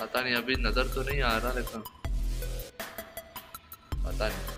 पता नहीं, अभी नज़र तो नहीं आ रहा लेकिन पता नहीं।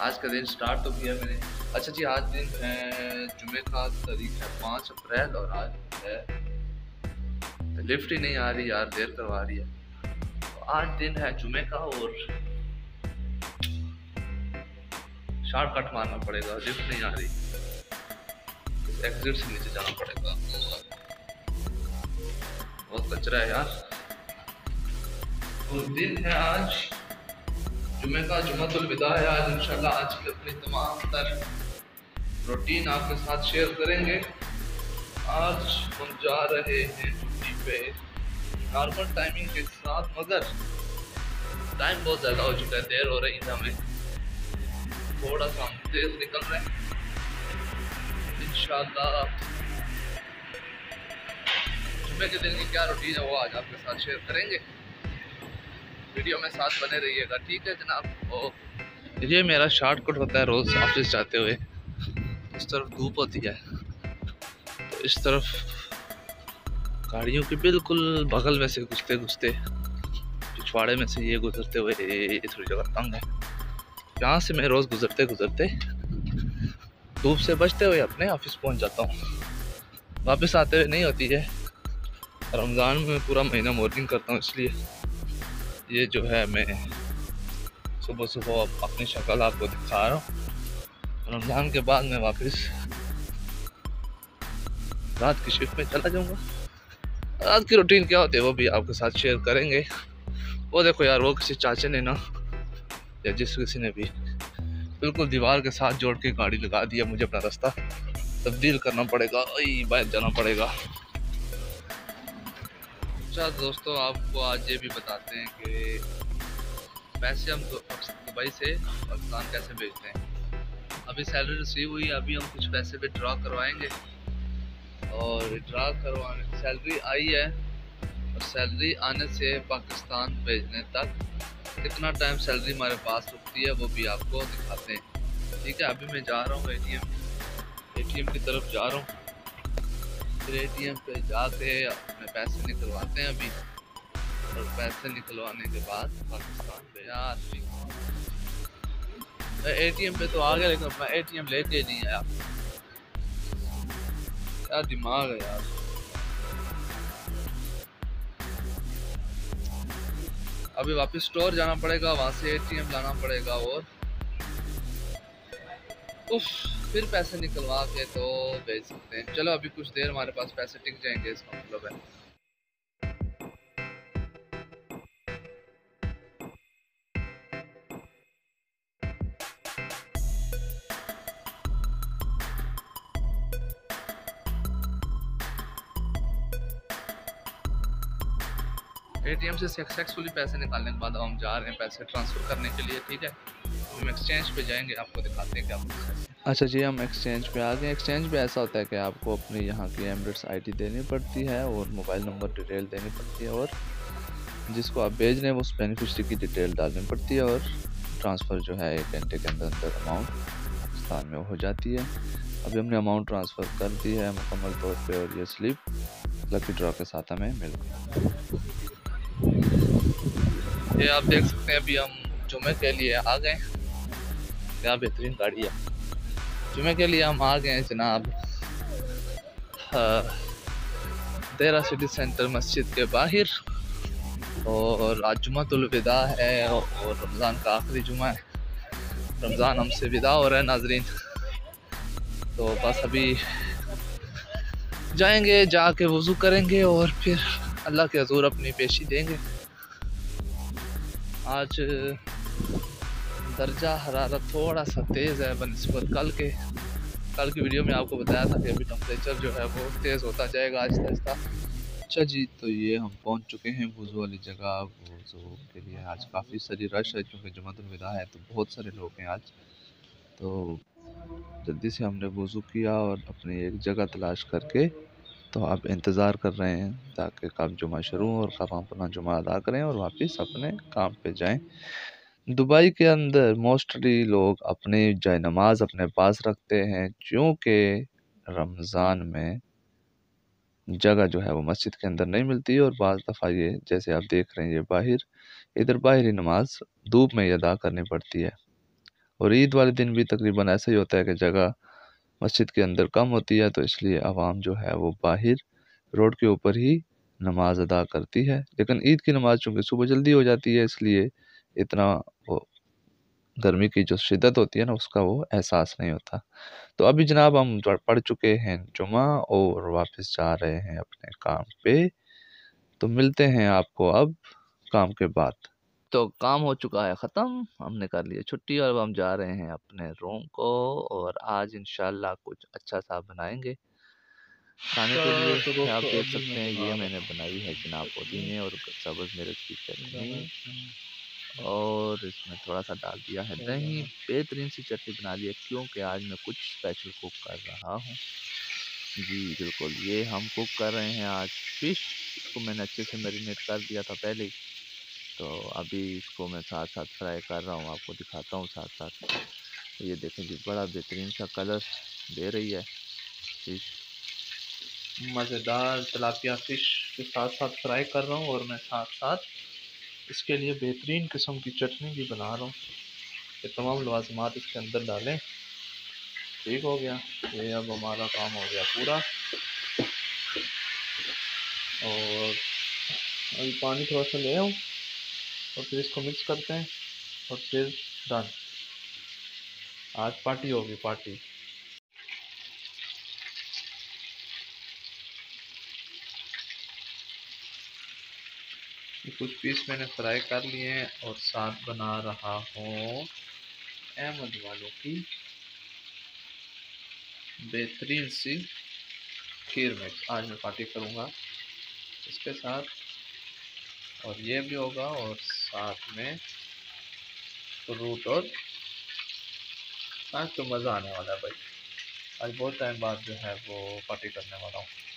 आज का दिन स्टार्ट तो किया मैंने। अच्छा जी, आज दिन है जुमे का तारीख है पाँच अप्रैल और आज है लिफ्ट ही नहीं आ रही यार, देर करवा रही है। तो आज दिन है जुमे का और शॉर्टकट मारना पड़ेगा, लिफ्ट नहीं आ रही। एग्जिट से नीचे जाना पड़ेगा। बहुत कचरा है यार। तो दिन है आज। जुमे का जुमतुल विदा है आज इंशाल्लाह आज की अपनी तमाम तर रूटीन आपके साथ शेयर करेंगे। आज हम जा रहे हैं छुट्टी पे। नॉर्मल टाइमिंग के साथ, मगर टाइम बहुत ज़्यादा हो चुका है, देर हो रही है हमें। थोड़ा सा हम तेज निकल रहे हैं। इंशाल्लाह। जुमे के दिन की क्या रूटीन है, वो आज आपके साथ शेयर करेंगे। वीडियो में साथ बने रहिएगा, ठीक है जनाब? ओ ये मेरा शॉर्टकट होता है रोज़ ऑफ़िस जाते हुए। इस तरफ़ धूप होती है। तो इस तरफ़ गाड़ियों के बिल्कुल बगल में से घुसते घुसते पिछवाड़े में से ये गुजरते हुए ये थोड़ी जगह तंग है। यहाँ से मैं रोज़ गुजरते गुजरते धूप से बचते हुए अपने ऑफ़िस पहुँच जाता हूँ। वापस आते हुए नहीं होती है। रमज़ान में पूरा महीना मॉर्निंग करता हूँ इसलिए। ये जो है मैं सुबह सुबह अपनी शक्ल आपको दिखा रहा हूँ। रमज़ान के बाद मैं वापस रात की शिफ्ट में चला जाऊँगा। रात की रूटीन क्या होती है वो भी आपके साथ शेयर करेंगे। वो देखो यार, वो किसी चाचे ने ना, या जिस किसी ने भी बिल्कुल दीवार के साथ जोड़ के गाड़ी लगा दिया मुझे अपना रास्ता तब्दील करना पड़ेगा बाहर जाना पड़ेगा। अच्छा दोस्तों आपको आज ये भी बताते हैं कि पैसे हम दुबई से पाकिस्तान कैसे भेजते हैं? अभी सैलरी रिसीव हुई, अभी हम कुछ पैसे पे ड्रा करवाएँगे। और ड्रा करवाने सैलरी आई है, और सैलरी आने से पाकिस्तान भेजने तक कितना टाइम सैलरी हमारे पास रुकती है, वो भी आपको दिखाते हैं। ठीक है, अभी मैं जा रहा हूँ ए टी एम की तरफ़ जा रहा हूँ। फिर एटीएम पे जाके अपने पैसे निकलवाते हैं अभी। और पैसे निकलवाने के बाद पाकिस्तान पे यार मैं एटीएम पे तो आ गया, लेकिन मैं एटीएम लेके नहीं आया। क्या दिमाग है यार। अभी वापस स्टोर जाना पड़ेगा, वहाँ से एटीएम लाना पड़ेगा और उफ, फिर पैसे निकलवा के तो भेज सकते हैं। चलो, अभी कुछ देर हमारे पास पैसे टिक जाएँगे, इसका मतलब है। एटीएम से सक्सेसफुली पैसे निकालने के बाद हम जा रहे हैं पैसे ट्रांसफ़र करने के लिए, ठीक है? हम एक्सचेंज पे जाएँगे आपको दिखाते हैं क्या अच्छा जी हम एक्सचेंज पे आ गए। एक्सचेंज पे ऐसा होता है कि आपको अपनी यहाँ की एमरेट्स आईडी देनी पड़ती है और मोबाइल नंबर डिटेल देनी पड़ती है और जिसको आप भेज रहे हैं उस बेनिफिशरी की डिटेल डालनी पड़ती है और ट्रांसफ़र जो है एक घंटे के अंदर अंदर अमाउंट पाकिस्तान में हो जाती है। अभी हमने अमाउंट ट्रांसफ़र कर दी है मुकम्मल तौर पर और ये स्लिप लकी ड्रॉ के साथ हमें मिल गई। ये आप देख सकते हैं अभी हम जुमे के लिए आ गए। क्या बेहतरीन गाड़ी है। जुमे के लिए हम आ गए हैं जनाब तेरा सिटी सेंटर मस्जिद के बाहर। और आज जुमातुलविदा है और रमज़ान का आखिरी जुमा है। रमज़ान हमसे विदा हो रहा है नाजरीन। तो बस अभी जाएँगे, जाके वज़ू करेंगे और फिर अल्लाह के हजूर अपनी पेशी देंगे। आज दर्जा, हरारत थोड़ा सा तेज़ है, बनस्बत। कल के, कल की वीडियो में आपको बताया था कि अभी टम्परेचर जो है वो तेज़ होता जाएगा आहिस्ता आहिस्ता अच्छा जी तो ये हम पहुँच चुके हैं वज़ू वाली जगह वज़ू के लिए आज काफ़ी सारी रश है, क्योंकि जमातुलविदा है तो बहुत सारे लोग हैं आज। तो जल्दी से हमने वज़ू किया और अपनी एक जगह तलाश करके तो आप इंतज़ार कर रहे हैं, ताकि काम जुमा शुरू और हम अपना जुमा अदा करें और वापस अपने काम पे जाएँ। दुबई के अंदर मोस्टली लोग अपनी जाय नमाज़ अपने पास रखते हैं, क्योंकि रमज़ान में जगह जो है वो मस्जिद के अंदर नहीं मिलती और बाज़ दफ़ा ये, जैसे आप देख रहे हैं, ये बाहर, इधर बाहरी नमाज़ धूप में ही अदा करनी पड़ती है। और ईद वाले दिन भी तकरीबन ऐसा ही होता है कि जगह मस्जिद के अंदर कम होती है तो इसलिए आवाम जो है वो बाहर रोड के ऊपर ही नमाज़ अदा करती है। लेकिन ईद की नमाज़ चूँकि सुबह जल्दी हो जाती है, इसलिए इतना वो गर्मी की जो शिद्दत होती है ना उसका वो एहसास नहीं होता। तो अभी जनाब हम पढ़ चुके हैं जुमा और वापस जा रहे हैं अपने काम पे। तो मिलते हैं आपको अब काम के बाद। तो काम हो चुका है ख़त्म हमने कर लिया छुट्टी और अब हम जा रहे हैं अपने रूम को और आज इंशाल्लाह कुछ अच्छा सा बनाएँगे। खाने के लिए तो आप देख सकते हैं ये मैंने बनाई है जनाब पुदीने और सब्ज़ मेरे की चटनी और इसमें थोड़ा सा डाल दिया है दही बेहतरीन सी चटनी बना ली है क्योंकि आज मैं कुछ स्पेशल कुक कर रहा हूँ। जी बिल्कुल ये हम कुक कर रहे हैं आज फ़िश इसको मैंने अच्छे से मैरिनेट कर दिया था पहले ही। तो अभी इसको मैं साथ साथ फ्राई कर रहा हूँ आपको दिखाता हूँ साथ साथ तो ये देखें जी बड़ा बेहतरीन सा कलर दे रही है फ़िश मज़ेदार तलापिया फ़िश के साथ साथ फ्राई कर रहा हूँ और मैं साथ साथ इसके लिए बेहतरीन किस्म की चटनी भी बना रहा हूँ। ये तमाम लवाजमात इसके अंदर डालें। ठीक हो गया। ये अब हमारा काम हो गया पूरा। और अभी पानी थोड़ा सा ले आऊँ और फिर इसको मिक्स करते हैं और फिर डन आज पार्टी होगी पार्टी ये कुछ पीस मैंने फ्राई कर लिए हैं और साथ बना रहा हूँ अहमद वालों की बेहतरीन सी खीर मिक्स आज मैं पार्टी करूँगा इसके साथ और ये भी होगा और साथ में फ्रूट और आज तो मज़ा आने वाला है भाई। आज बहुत टाइम बाद जो है वो पार्टी करने वाला हूँ।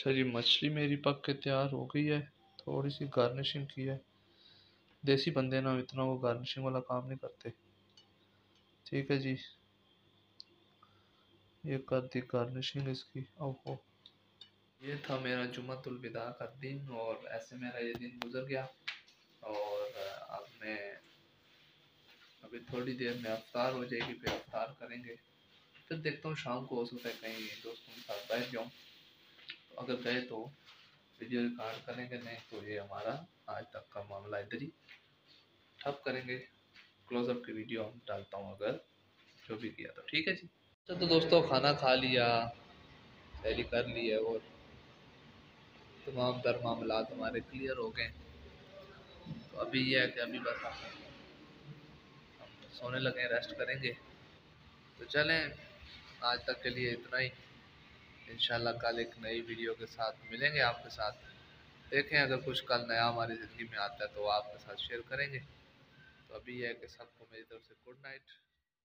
अच्छा जी, मछली मेरी पक के तैयार हो गई है। थोड़ी सी गार्निशिंग की है। देसी बंदे ना इतना वो गार्निशिंग वाला काम नहीं करते। ठीक है जी। ये कर दी गार्निशिंग इसकी। ओहो। ये था मेरा जुमतुलविदा का दिन और ऐसे मेरा ये दिन गुजर गया। और अब मैं, अभी थोड़ी देर में अफ्तार हो जाएगी, फिर अफ्तार करेंगे। फिर देखता हूँ शाम को हो सकता है कहीं दोस्तों के साथ बैठ जाऊँ। अगर गए तो वीडियो रिकॉर्ड करेंगे, नहीं तो ये हमारा आज तक का मामला इधर ही ठप करेंगे। क्लोजअप की वीडियो हम डालता हूँ अगर जो भी किया तो ठीक है जी? अच्छा तो दोस्तों, खाना खा लिया सैली कर ली है और तमाम तर मामला हमारे क्लियर हो गए। तो अभी ये है कि अभी बस हम सोने लगे रेस्ट करेंगे। तो चलें, आज तक के लिए इतना ही। इन कल एक नई वीडियो के साथ मिलेंगे आपके साथ। देखें, अगर कुछ कल नया हमारी ज़िंदगी में आता है तो आपके साथ शेयर करेंगे। तो अभी यह है कि सबको मेरी तरफ़ से गुड नाइट